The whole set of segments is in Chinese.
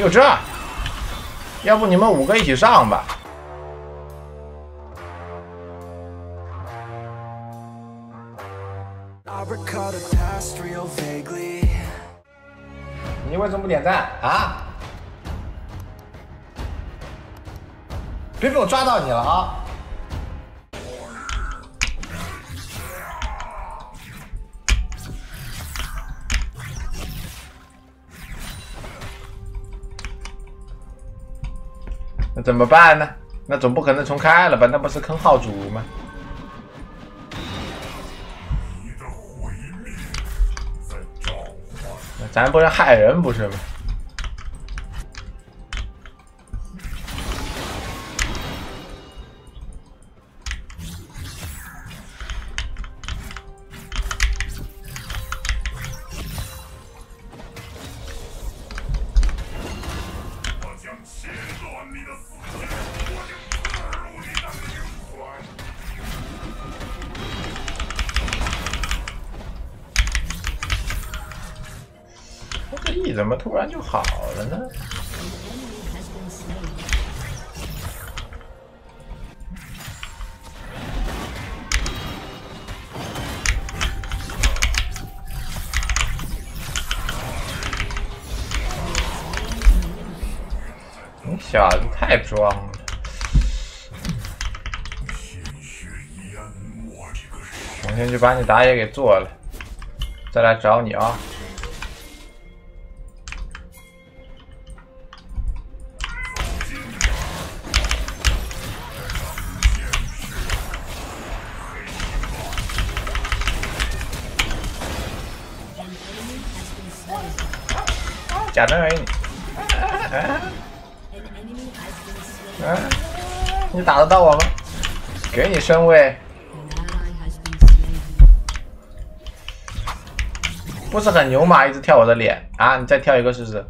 就这，要不你们五个一起上吧。你为什么不点赞啊？别被我抓到你了啊！那怎么办呢？那总不可能重开了吧？那不是坑号主吗？那咱不是害人不是吗？怎么突然就好了呢？你小子太装了！我先去把你打野给做了，再来找你啊！假装而已。啊，你打得到我吗？给你身位，不是很牛吗？一直跳我的脸啊！你再跳一个试试。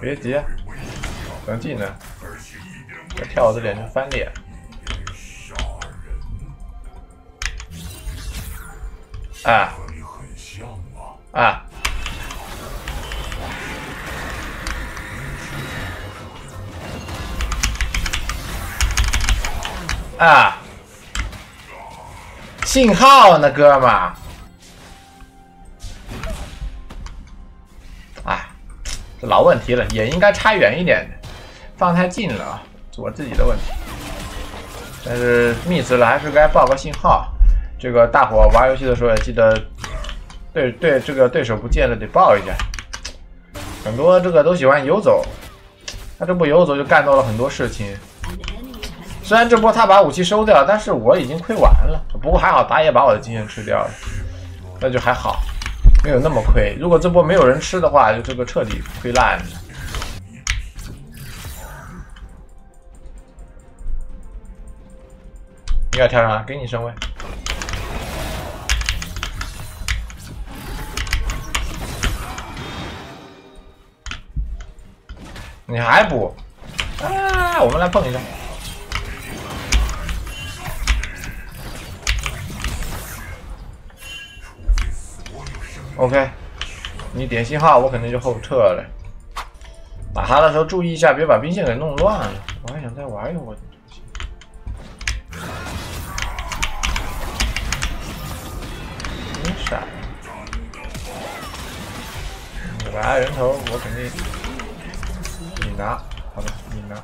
别急，能技能，再跳我的脸就翻脸。啊啊！啊！信号呢，哥们儿？哎，这老问题了，也应该差远一点的，放太近了啊，是我自己的问题。但是 miss 了，还是该报个信号。这个大伙玩游戏的时候也记得，对对，这个对手不见了得报一下。很多这个都喜欢游走，他这波游走就干到了很多事情。虽然这波他把武器收掉，但是我已经亏完了。不过还好打野把我的经验吃掉了，那就还好，没有那么亏。如果这波没有人吃的话，就这个彻底亏烂了。你要跳上来，给你升位。你还补？啊！我们来碰一下。OK，你点信号，我肯定就后撤了。打他的时候注意一下，别把兵线给弄乱了。我还想再玩一会儿。闪！你来人头，我肯定。你拿，好的，你拿。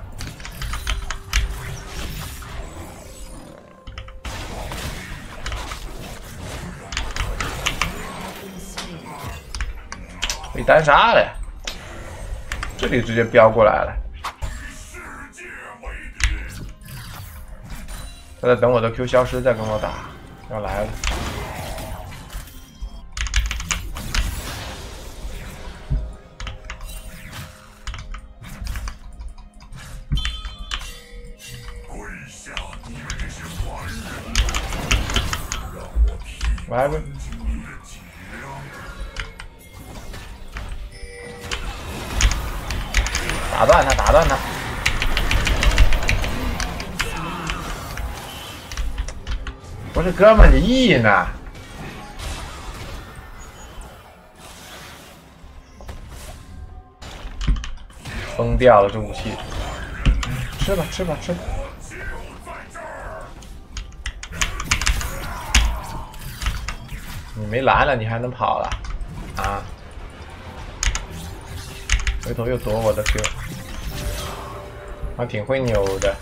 被单杀了！这里直接飙过来了。他在等我的 Q 消失再跟我打，要来了。打断他，打断他，不是哥们，你 e 呢？崩掉了这武器，吃吧，吃吧，吃。你没蓝了，你还能跑了啊？回头又躲我的 Q，还挺会扭的。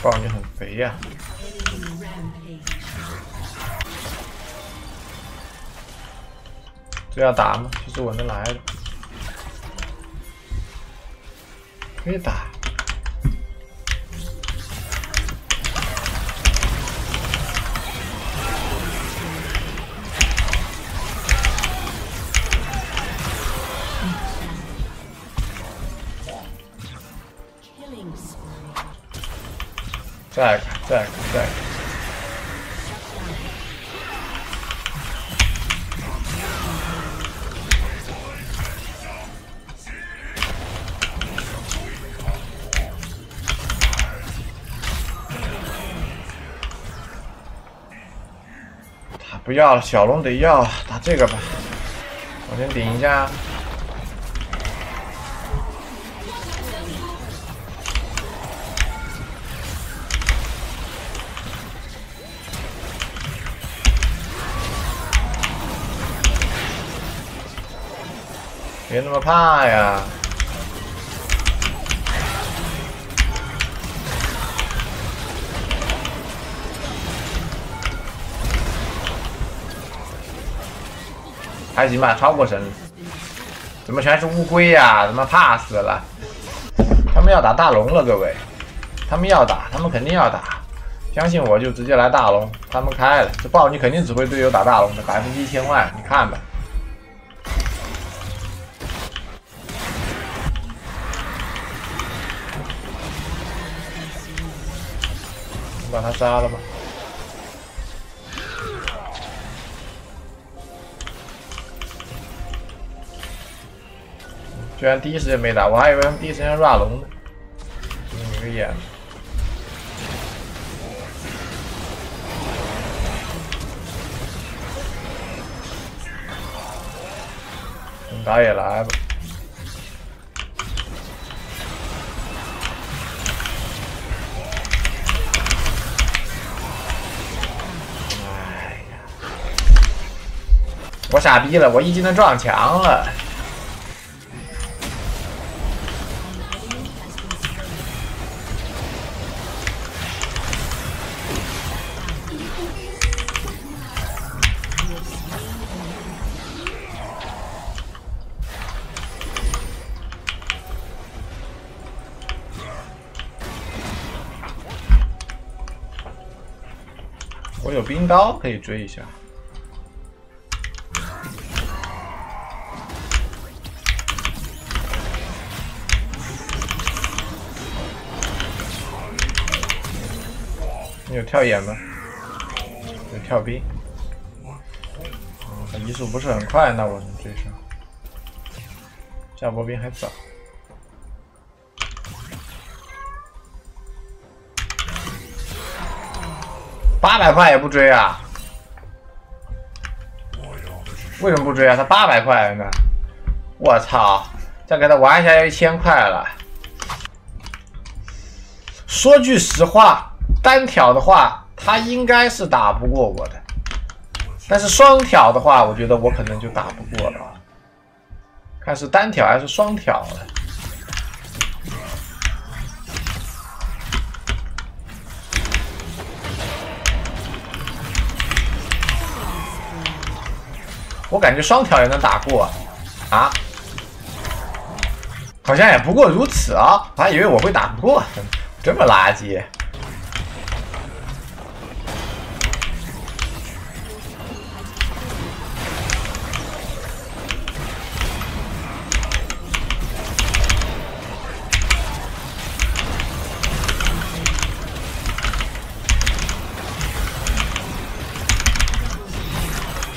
豹你很肥呀！这要打吗？其实我能来的，可以打。再看，再看，再看。他不要了，小龙得要，打这个吧。我先顶一下。别那么怕呀！还行吧，超过神。怎么全是乌龟呀？怎么怕死了？他们要打大龙了，各位。他们要打，他们肯定要打。相信我就直接来大龙，他们开了。这豹你肯定指挥队友打大龙的，百分之一千万，你看吧。你把他杀了吧！居然第一时间没打，我还以为他们第一时间抓龙呢。你个眼！打野来吧。我傻逼了，我一技能撞墙了。有冰刀可以追一下。你有跳眼吗？有跳兵。他移速不是很快，那我能追上。下波兵还早。八百块也不追啊？为什么不追啊？他八百块呢？我操！再给他玩一下要一千块了。说句实话。单挑的话，他应该是打不过我的，但是双挑的话，我觉得我可能就打不过了。看是单挑还是双挑了。我感觉双条也能打过。啊。好像也不过如此啊。我还以为我会打不过。这么垃圾。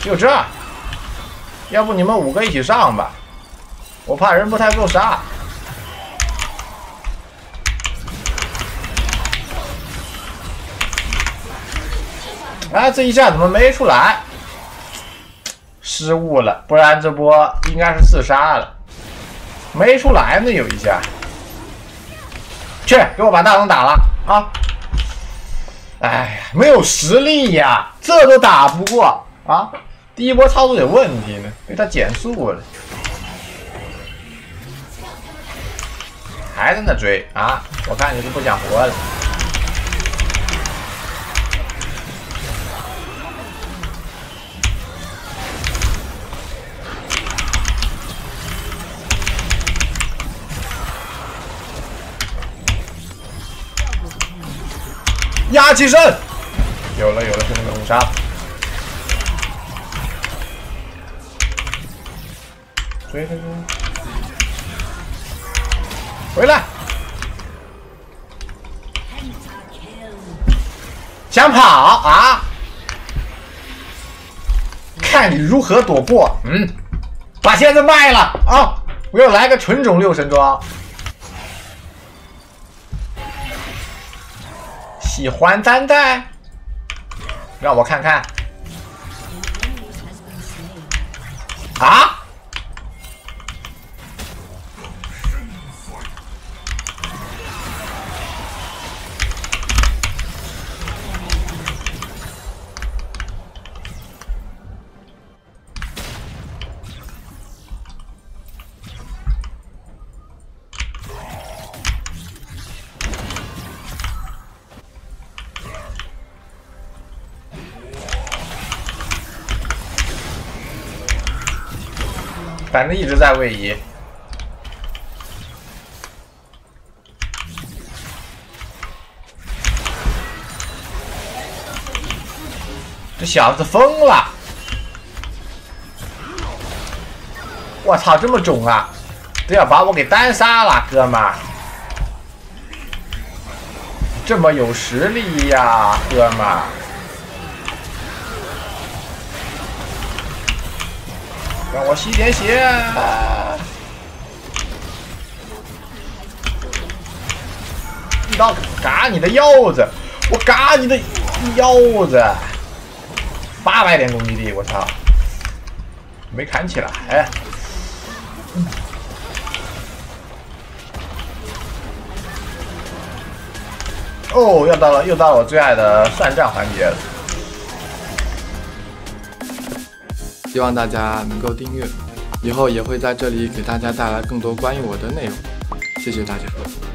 就这要不你们五个一起上吧，我怕人不太够杀。哎，这一下怎么没出来？失误了，不然这波应该是四杀了。没出来呢，有一下。去，给我把大龙打了啊！哎呀，没有实力呀，这都打不过啊！第一波操作有问题呢，被他减速了，还在那追啊！我看你是不想活了。压起身，有了有了，兄弟们五杀，追他，回来，想跑啊？看你如何躲过。嗯，把现在卖了啊！我要来个纯种六神装。喜欢担待，让我看看。啊！反正一直在位移，这小子疯了！我操，这么肿啊！都要把我给单杀了，哥们儿！这么有实力呀，哥们让我吸点血！一刀嘎你的腰子！我嘎你的腰子！八百点攻击力，我操！没砍起来。哦，又到了，又到了我最爱的算账环节了。希望大家能够订阅，以后也会在这里给大家带来更多关于我的内容。谢谢大家。